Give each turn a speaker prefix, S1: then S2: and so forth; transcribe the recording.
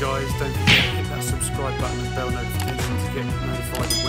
S1: guys, don't forget to hit that subscribe button and bell notification to get notified